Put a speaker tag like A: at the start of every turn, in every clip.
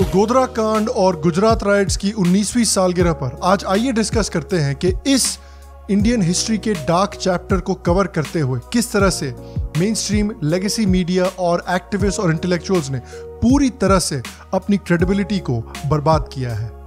A: तो गोदरा कांड और गुजरात राइट्स की 19वीं सालगिरह पर आज आइए डिस्कस करते हैं कि इस इंडियन हिस्ट्री के डार्क चैप्टर को कवर करते हुए किस तरह से मेन स्ट्रीम लेगेसी मीडिया और एक्टिविस्ट और इंटेलेक्चुअल्स ने पूरी तरह से अपनी क्रेडिबिलिटी को बर्बाद किया है।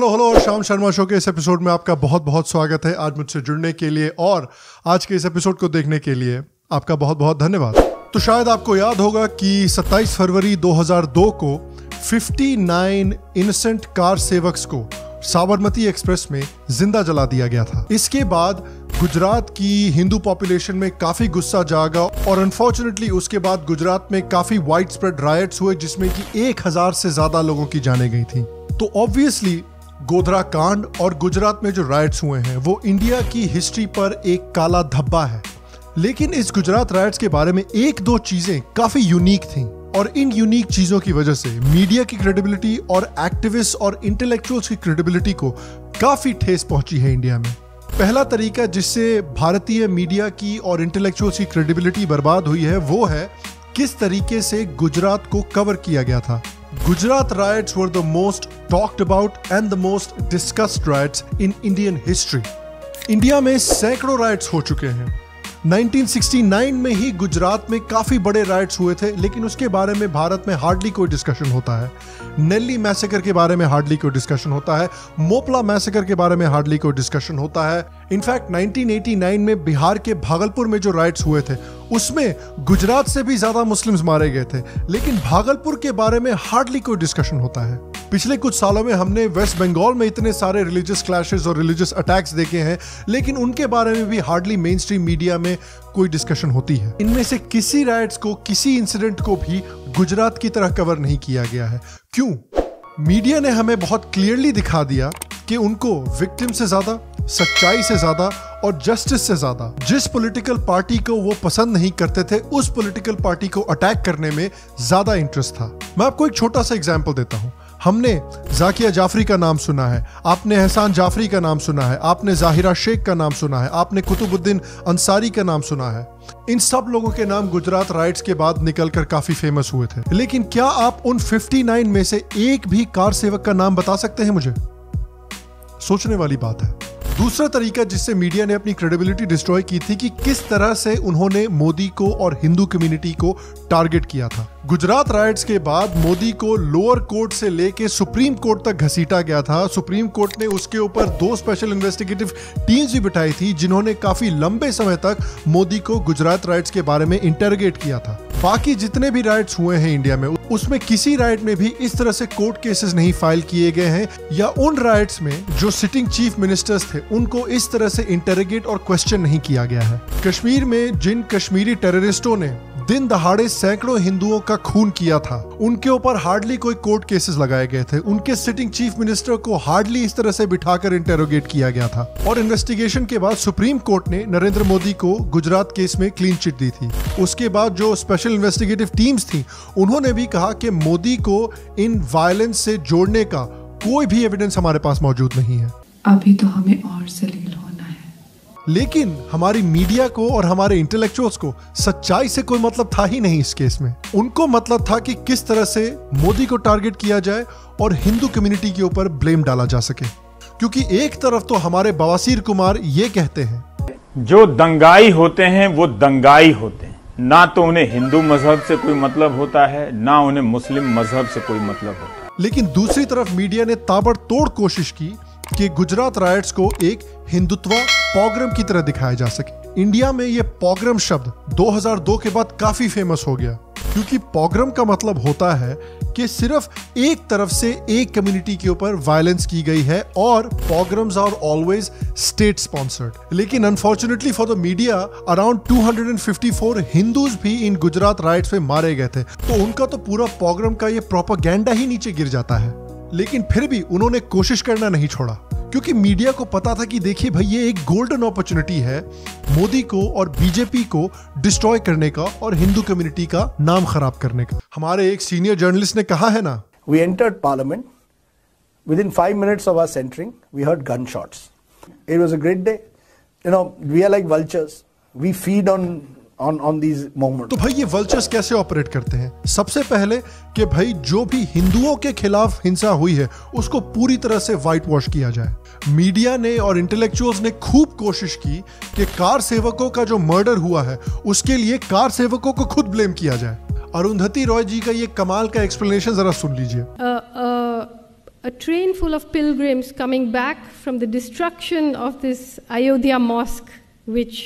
A: हेलो हेलो और शाम शर्मा शो के इस एपिसोड में आपका बहुत बहुत स्वागत है आज मुझसे जुड़ने के लिए और आज के इस एपिसोड को देखने के लिए आपका बहुत बहुत धन्यवाद। तो शायद आपको याद होगा कि 27 फरवरी 2002 को 59 इनोसेंट कार सेवक्स को साबरमती एक्सप्रेस में ज़िंदा जला दिया गया था। इसके बाद गुजरात की हिंदू पॉपुलेशन में काफ़ी गुस्सा जागा और अनफॉर्चुनेटली उसके बाद गुजरात में काफ़ी वाइड स्प्रेड राइट्स हुए जिसमें कि एक हज़ार से ज़्यादा लोगों की जाने गई थी। तो ऑब्वियसली गोधरा कांड और गुजरात में जो राइट्स हुए हैं, वो इंडिया की हिस्ट्री पर एक काला धब्बा है। लेकिन इस गुजरात राइट्स के बारे में एक दो चीज़ें काफ़ी यूनिक थी और इन यूनिक चीज़ों की वजह से मीडिया की क्रेडिबिलिटी और एक्टिविस्ट और इंटेलेक्चुअल्स की क्रेडिबिलिटी को काफ़ी ठेस पहुँची है इंडिया में। पहला तरीका जिससे भारतीय मीडिया की और इंटेलेक्चुअल्स की क्रेडिबिलिटी बर्बाद हुई है, वो है किस तरीके से गुजरात को कवर किया गया था। Gujarat riots were the most talked about and the most discussed riots in Indian history. India में सैकड़ों राइट्स हो चुके हैं। 1969 में ही गुजरात में काफ़ी बड़े राइट्स हुए थे, लेकिन उसके बारे में भारत में हार्डली कोई डिस्कशन होता है। नेल्ली मैसेकर के बारे में हार्डली कोई डिस्कशन होता है। मोपला मैसेकर के बारे में हार्डली कोई डिस्कशन होता है। इनफैक्ट 1989 में बिहार के भागलपुर में जो राइट्स हुए थे, उसमें गुजरात से भी ज़्यादा मुस्लिम्स मारे गए थे। लेकिन भागलपुर के बारे में हार्डली कोई डिस्कशन होता है। पिछले कुछ सालों में हमने वेस्ट बंगाल में इतने सारे रिलीजियस क्लैशेस और रिलीजियस अटैक्स देखे हैं, लेकिन उनके बारे में भी हार्डली मेन स्ट्रीम मीडिया में कोई डिस्कशन होती है। इनमें से किसी राइट्स को, किसी इंसिडेंट को भी गुजरात की तरह कवर नहीं किया गया है। क्यों? मीडिया ने हमें बहुत क्लियरली दिखा दिया कि उनको विक्टिम से ज़्यादा सच्चाई से ज़्यादा और जस्टिस से ज़्यादा। जिस पॉलिटिकल पार्टी को वो पसंद नहीं करते थे, उस पॉलिटिकल पार्टी को अटैक करने में ज़्यादा इंटरेस्ट था। मैं आपको एक छोटा सा एग्ज़ाम्पल देता हूँ। हमने जाकिया जाफरी का नाम सुना है, आपने एहसान जाफरी का नाम सुना है, आपने जाहिरा शेख का नाम सुना है, आपने कुतुबुद्दीन अंसारी का नाम सुना है। इन सब लोगों के नाम गुजरात राइट्स के बाद निकलकर काफ़ी फ़ेमस हुए थे। लेकिन क्या आप उन 59 में से एक भी कार सेवक का नाम बता सकते हैं मुझे? सोचने वाली बात है। दूसरा तरीका जिससे मीडिया ने अपनी क्रेडिबिलिटी डिस्ट्रॉय की थी कि किस तरह से उन्होंने मोदी को और हिंदू कम्युनिटी को टारगेट किया था। गुजरात राइट्स के बाद मोदी को लोअर कोर्ट से लेके सुप्रीम कोर्ट तक घसीटा गया था। सुप्रीम कोर्ट ने उसके ऊपर दो स्पेशल इन्वेस्टिगेटिव टीम्स भी बिठाई थी, जिन्होंने काफ़ी लंबे समय तक मोदी को गुजरात राइट्स के बारे में इंटरगेट किया था। बाकी जितने भी राइट्स हुए हैं इंडिया में, उसमें किसी राइट में भी इस तरह से कोर्ट केसेस नहीं फ़ाइल किए गए हैं, या उन राइट्स में जो सिटिंग चीफ मिनिस्टर्स थे, उनको इस तरह से इंटरोगेट और क्वेश्चन नहीं किया गया है। कश्मीर में जिन कश्मीरी टेररिस्टों ने दिन दहाड़े सैकड़ों हिंदुओं का खून किया था। उनके ऊपर हार्डली कोई कोर्ट केसेस लगाए गए थे। उनके सिटिंग चीफ मिनिस्टर को हार्डली इस तरह से बिठाकर इंटेरोगेट किया गया था। और इन्वेस्टिगेशन के बाद सुप्रीम कोर्ट ने नरेंद्र मोदी को गुजरात केस में क्लीन चिट दी थी। उसके बाद जो स्पेशल इन्वेस्टिगेटिव टीम्स थी, उन्होंने भी कहा कि मोदी को इन वायलेंस से जोड़ने का कोई भी एविडेंस हमारे पास मौजूद नहीं है।
B: अभी तो हमें और जलील
A: लेकिन हमारी मीडिया को और हमारे इंटेलेक्चुअल्स को सच्चाई से कोई मतलब था ही नहीं इस केस में। उनको मतलब था कि किस तरह से मोदी को टारगेट किया जाए और हिंदू कम्युनिटी के ऊपर ब्लेम डाला जा सके। क्योंकि एक तरफ़ तो हमारे बवासीर कुमार ये कहते हैं
C: जो दंगाई होते हैं वो दंगाई होते हैं। ना तो उन्हें हिंदू मज़हब से कोई मतलब होता है ना उन्हें मुस्लिम मज़हब से कोई मतलब होता है।
A: लेकिन दूसरी तरफ़ मीडिया ने ताबड़तोड़ कोशिश की कि गुजरात राइट्स को एक हिंदुत्व पॉग्रम की तरह दिखाया जा सके। इंडिया में ये पॉग्रम शब्द 2002 के बाद काफ़ी फ़ेमस हो गया, क्योंकि पॉग्रम का मतलब होता है कि सिर्फ़ एक तरफ़ से एक कम्युनिटी के ऊपर वायलेंस की गई है और pogroms are always state sponsored लेकिन unfortunately for the media around 254 Hindus भी इन गुजरात राइट्स में मारे गए थे। तो उनका तो पूरा पॉग्रम का ये प्रोपागेंडा ही नीचे गिर जाता है। लेकिन फिर भी उन्होंने कोशिश करना नहीं छोड़ा, क्योंकि मीडिया को पता था कि देखिए भाई, ये एक गोल्डन अपॉर्चुनिटी है मोदी को और बीजेपी को डिस्ट्रॉय करने का और हिंदू कम्युनिटी का नाम खराब करने का। हमारे एक सीनियर जर्नलिस्ट ने कहा है ना
D: we enter parliament within five minutes of our centering we heard gun shots it was a great day you know we are like we feed on on on these moments.
A: तो भाई ये vultures कैसे operate करते हैं सबसे पहले कि भाई जो भी हिंदुओं के खिलाफ हिंसा हुई है उसको पूरी तरह से व्हाइट वॉश किया जाए मीडिया ने और इंटेलेक्चुअल्स ने खूब कोशिश की कि कार सेवकों का जो मर्डर हुआ है उसके लिए कार सेवकों को खुद ब्लेम किया जाए अरुंधति रॉय जी का ये कमाल का एक्सप्लेनेशन जरा सुन लीजिए
E: a, a, a train full of pilgrims coming back from the destruction of this Ayodhya mosque, which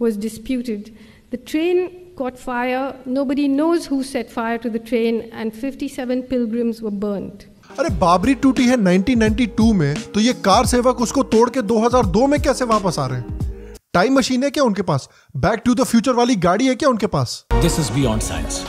E: was disputed. The train caught fire. Nobody knows who set fire to the train, and 57 pilgrims were burnt.
A: अरे बाबरी टूटी है 1992 में तो ये car सेवक उसको तोड़ के 2002 में कैसे वापस आ रहे हैं टाइम मशीन है क्या उनके पास बैक टू द फ्यूचर वाली गाड़ी है क्या उनके पास
F: दिस इज़ बियॉन्ड साइंस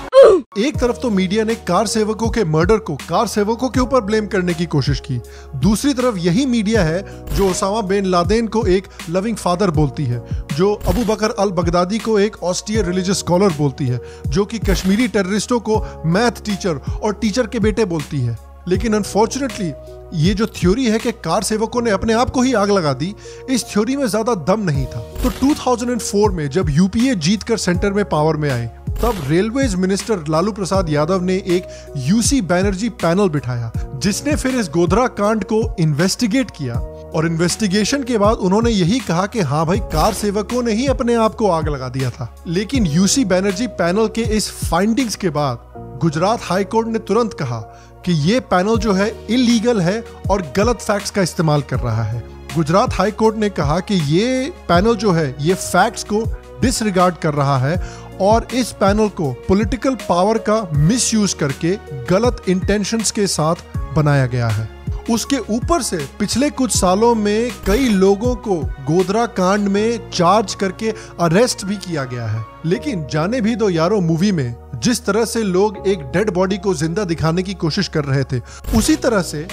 A: एक तरफ़ तो मीडिया ने कार सेवकों के मर्डर को कार सेवकों के ऊपर ब्लेम करने की कोशिश की। दूसरी तरफ़ यही मीडिया है जो ओसामा बिन लादेन को एक लविंग फादर बोलती है, जो अबू बकर अल बगदादी को एक ऑस्टियर रिलीजियस स्कॉलर बोलती है, जो कि कश्मीरी टेररिस्टों को मैथ टीचर और टीचर के बेटे बोलती है। लेकिन अनफॉर्चुनेटली ये जो थ्योरी है कि कार सेवकों ने अपने आप को ही आग लगा दी, इस थ्योरी में ज़्यादा दम नहीं था। तो 2004 में जब यूपीए जीत कर सेंटर में पावर में आए तब रेलवेज मिनिस्टर लालू प्रसाद यादव ने एक यूसी बैनर्जी पैनल बिठाया, जिसने फिर इस गोधरा कांड को इन्वेस्टिगेट किया। और इन्वेस्टिगेशन के बाद उन्होंने यही कहा कि हाँ भाई, कार सेवकों ने ही अपने आप को आग लगा दिया था। लेकिन यूसी बैनर्जी पैनल के इस फाइंडिंग्स के बाद गुजरात हाई कोर्ट ने तुरंत कहा कि ये पैनल जो है इलीगल है और गलत फैक्ट्स का इस्तेमाल कर रहा है। गुजरात हाई कोर्ट ने कहा कि ये पैनल जो है, ये फैक्ट्स को डिसरिगार्ड कर रहा है और इस पैनल को पॉलिटिकल पावर का मिसयूज करके गलत इंटेंशंस के साथ बनाया गया है। उसके ऊपर से पिछले कुछ सालों में कई लोगों को गोधरा कांड में चार्ज करके अरेस्ट भी किया गया है। लेकिन जाने भी दो यारो मूवी में जिस तरह से लोग एक डेड बॉडी को ज़िंदा दिखाने की कोशिश कर रहे थे, उसी तरह से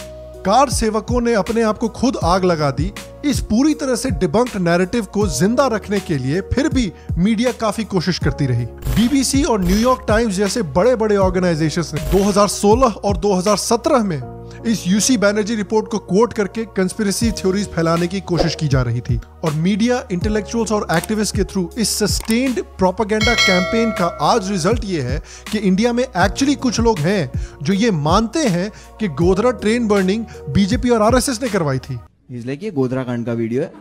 A: कार सेवकों ने अपने आप को खुद आग लगा दी। इस पूरी तरह से डिबंक नैरेटिव को ज़िंदा रखने के लिए फिर भी मीडिया काफ़ी कोशिश करती रही। बीबीसी और न्यूयॉर्क टाइम्स जैसे बड़े बड़े ऑर्गेनाइजेशन ने 2016 और 2017 में इस यूसी बैनर्जी रिपोर्ट को कोट करके कंस्पिरेसी थ्योरीज फैलाने की कोशिश की जा रही थी। और मीडिया इंटेलेक्चुअल्स और एक्टिविस्ट के थ्रू इस सस्टेन्ड प्रोपागेंडा कैंपेन का आज रिज़ल्ट ये है कि इंडिया में एक्चुअली कुछ लोग हैं जो ये मानते हैं कि गोधरा ट्रेन बर्निंग बीजेपी और आरएसएस ने करवाई थी।
G: इस लाइक ये गोधरा कांड का वीडियो है।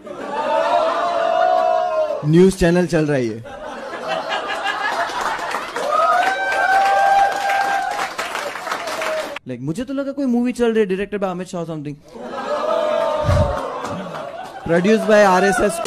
G: न्यूज़ चैनल चल रही है लाइक मुझे तो लगा कोई मूवी चल रही है directed by Amit Shah something produce by RSS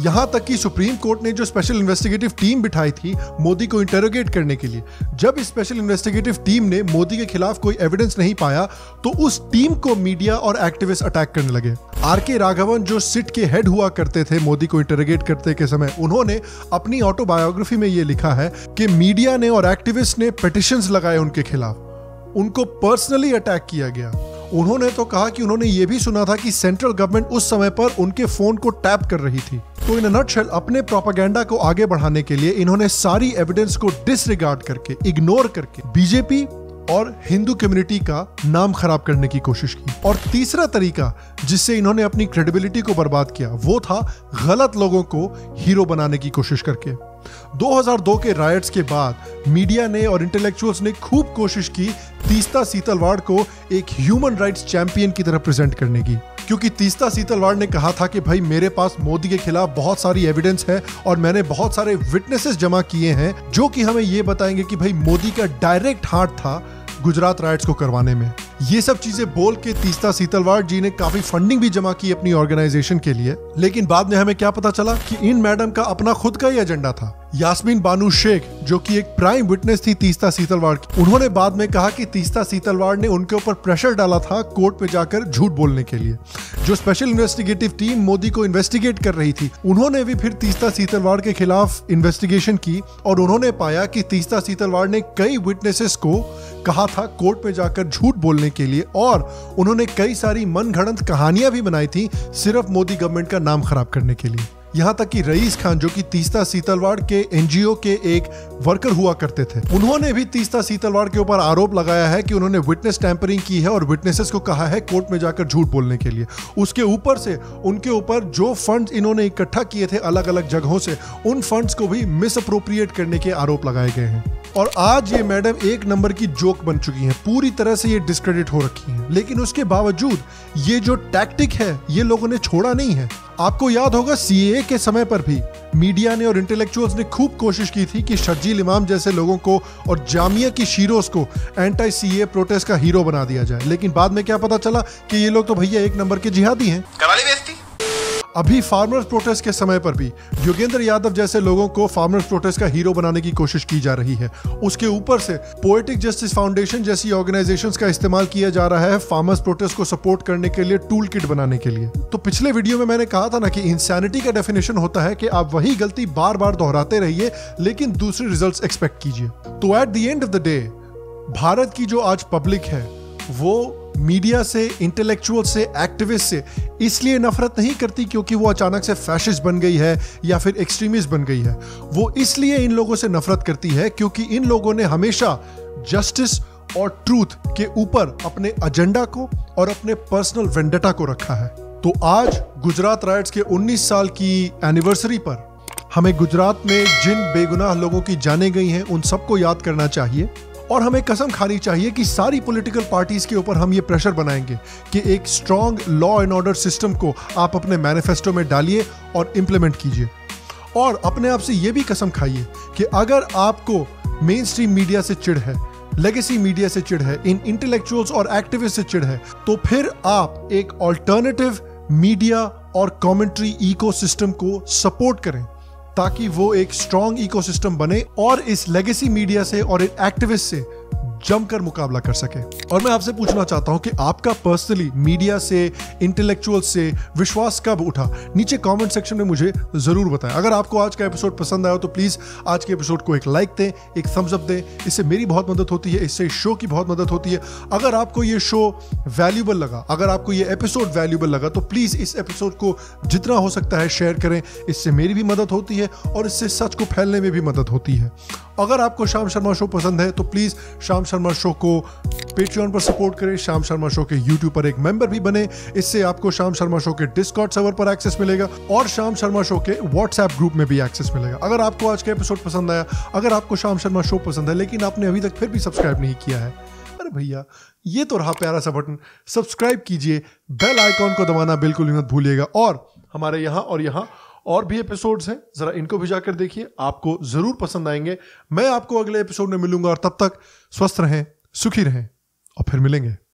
A: यहाँ तक कि सुप्रीम कोर्ट ने जो स्पेशल इन्वेस्टिगेटिव टीम बिठाई थी, मोदी को इंटेरोगेट करने के लिए। जब इस स्पेशल इन्वेस्टिगेटिव टीम ने मोदी के खिलाफ कोई एविडेंस नहीं पाया तो उस टीम को मीडिया और एक्टिविस्ट अटैक करने लगे। आर के राघवन जो सिट के हेड हुआ करते थे, मोदी को इंटेरोगेट करते के समय, उन्होंने अपनी ऑटोबायोग्राफी में ये लिखा है कि मीडिया ने और एक्टिविस्ट ने पिटिशंस लगाए उनके खिलाफ। उनको पर्सनली अटैक किया गया। उन्होंने तो कहा कि उन्होंने ये भी सुना था कि सेंट्रल गवर्नमेंट उस समय पर उनके फ़ोन को टैप कर रही थी। तो इन नटशेल, अपने प्रोपागेंडा को आगे बढ़ाने के लिए इन्होंने सारी एविडेंस को डिसरिगार्ड करके इग्नोर करके बीजेपी और हिंदू कम्युनिटी का नाम खराब करने की कोशिश की। और तीसरा तरीका जिससे इन्होंने अपनी क्रेडिबिलिटी को बर्बाद किया, वो था गलत लोगों को हीरो बनाने की कोशिश करके। 2002 के रायट्स के बाद मीडिया ने और इंटेलेक्चुअल्स ने खूब कोशिश की तीस्ता सीतलवाड़ को एक ह्यूमन राइट्स चैंपियन की तरह प्रेजेंट करने की। क्योंकि तीस्ता सीतलवाड़ ने कहा था कि, भाई, मेरे पास मोदी के खिलाफ बहुत सारी एविडेंस है और मैंने बहुत सारे विटनेसेस जमा किए हैं, जो कि हमें ये बताएँगे कि, भाई, मोदी का डायरेक्ट हाथ था गुजरात राइट्स को करवाने में। ये सब चीज़ें बोल के तीस्ता सीतलवाड़ जी ने काफ़ी फंडिंग भी जमा की अपनी ऑर्गेनाइजेशन के लिए। लेकिन बाद में हमें क्या पता चला कि इन मैडम का अपना खुद का ही एजेंडा था। यास्मीन बानू शेख, जो कि एक प्राइम विटनेस थी तीस्ता सीतलवाड़ की। उन्होंने बाद में कहा कि तीस्ता सीतलवाड़ ने उनके ऊपर प्रेशर डाला था कोर्ट में जाकर झूठ बोलने के लिए। जो स्पेशल इन्वेस्टिगेटिव टीम मोदी को इन्वेस्टिगेट कर रही थी, उन्होंने भी फिर तीस्ता सीतलवाड़ के खिलाफ इन्वेस्टिगेशन की और उन्होंने पाया कि तीस्ता सीतलवाड़ ने कई विटनेसेस को कहा था कोर्ट में जाकर झूठ बोलने के लिए और उन्होंने कई सारी मन घड़ंत कहानियाँ भी बनाई थी सिर्फ़ मोदी गवर्नमेंट का नाम खराब करने के लिए। यहाँ तक कि रईस खान, जो कि तीस्ता सीतलवाड़ के एनजीओ के एक वर्कर हुआ करते थे। उन्होंने भी तीस्ता सीतलवाड़ के ऊपर आरोप लगाया है कि उन्होंने विटनेस टैंपरिंग की है और विटनेसेस को कहा है कोर्ट में जाकर झूठ बोलने के लिए। उसके ऊपर से, उनके ऊपर जो फंड इन्होंने इकट्ठा किए थे अलग अलग जगहों से, उन फंड्स को भी मिस अप्रोप्रिएट करने के आरोप लगाए गए हैं। और आज ये मैडम एक नंबर की जोक बन चुकी हैं। पूरी तरह से ये डिस्क्रेडिट हो रखी हैं। लेकिन उसके बावजूद ये जो टैक्टिक है, ये लोगों ने छोड़ा नहीं है। आपको याद होगा सीए के समय पर भी मीडिया ने और इंटेलेक्चुअल्स ने खूब कोशिश की थी कि शर्जील इमाम जैसे लोगों को और जामिया की शीरोस को एंटी सीए प्रोटेस्ट का हीरो बना दिया जाए। लेकिन बाद में क्या पता चला कि ये लोग तो भैया एक नंबर के जिहादी हैं। अभी फार्मर्स प्रोटेस्ट के समय पर भी योगेंद्र यादव जैसे लोगों को फार्मर्स प्रोटेस्ट का हीरो बनाने की कोशिश की जा रही है। उसके ऊपर से पोएटिक जस्टिस फाउंडेशन जैसी ऑर्गेनाइजेशंस का इस्तेमाल किया जा रहा है फार्मर्स प्रोटेस्ट को सपोर्ट करने के लिए टूल किट बनाने के लिए। तो पिछले वीडियो में मैंने कहा था ना कि इंसैनिटी का डेफिनेशन होता है कि आप वही गलती बार बार दोहराते रहिए, लेकिन दूसरे रिज़ल्ट एक्सपेक्ट कीजिए। तो at the end of the day Bharat की जो आज पब्लिक है वो मीडिया से इंटेलेक्चुअल से एक्टिविस्ट से इसलिए नफरत नहीं करती क्योंकि वो अचानक से फैशिस्ट बन गई है या फिर एक्सट्रीमिस्ट बन गई है। वो इसलिए इन लोगों से नफरत करती है क्योंकि इन लोगों ने हमेशा जस्टिस और ट्रूथ के ऊपर अपने एजेंडा को और अपने पर्सनल वेंडेटा को रखा है। तो आज गुजरात राइट्स के 19 साल की एनिवर्सरी पर हमें गुजरात में जिन बेगुनाह लोगों की जाने गई हैं, उन सबको याद करना चाहिए। और हमें कसम खानी चाहिए कि सारी पॉलिटिकल पार्टीज़ के ऊपर हम ये प्रेशर बनाएँगे कि एक strong law and order system को आप अपने मैनिफेस्टो में डालिए और इम्प्लीमेंट कीजिए। और अपने आप से ये भी कसम खाइए कि अगर आपको मेन स्ट्रीम मीडिया से चिड़ है लेगेसी मीडिया से चिड़ है इन इंटेलेक्चुअल्स और एक्टिविस्ट से चिड़ है तो फिर आप एक ऑल्टरनेटिव मीडिया और कमेंट्री इकोसिस्टम को सपोर्ट करें। ताकि वो एक स्ट्रॉन्ग इकोसिस्टम बने और इस लेगेसी मीडिया से और इन एक्टिविस्ट से जमकर मुकाबला कर सके। और मैं आपसे पूछना चाहता हूँ कि आपका पर्सनली मीडिया से इंटेलेक्चुअल से विश्वास कब उठा? नीचे कमेंट सेक्शन में मुझे ज़रूर बताएँ। अगर आपको आज का एपिसोड पसंद आया तो प्लीज़ आज के एपिसोड को एक लाइक दें, एक थम्स अप दें। इससे मेरी बहुत मदद होती है, इससे शो की बहुत मदद होती है। अगर आपको ये शो वैल्यूबल लगा, अगर आपको ये एपिसोड वैल्यूबल लगा तो प्लीज़ इस एपिसोड को जितना हो सकता है शेयर करें। इससे मेरी भी मदद होती है और इससे सच को फैलने में भी मदद होती है। अगर आपको श्याम शर्मा शो पसंद है तो प्लीज़ श्याम शर्मा शो को पेट्रियन पर सपोर्ट करें। श्याम शर्मा शो के यूट्यूब पर एक मेंबर भी बने। इससे आपको श्याम शर्मा शो के डिस्कॉर्ड सर्वर पर एक्सेस मिलेगा और श्याम शर्मा शो के व्हाट्सएप ग्रुप में भी एक्सेस मिलेगा। अगर आपको आज का एपिसोड पसंद आया, अगर आपको श्याम शर्मा शो पसंद है, लेकिन आपने अभी तक फिर भी सब्सक्राइब नहीं किया है, अरे भैया, ये तो रहा प्यारा सा बटन सब्सक्राइब कीजिए बेल आइकॉन को दबाना बिल्कुल भी मत भूलिएगा। और हमारे यहाँ और यहाँ और भी एपिसोड्स हैं, जरा इनको भी जाकर देखिए, आपको ज़रूर पसंद आएँगे। मैं आपको अगले एपिसोड में मिलूँगा और तब तक स्वस्थ रहें, सुखी रहें, और फिर मिलेंगे।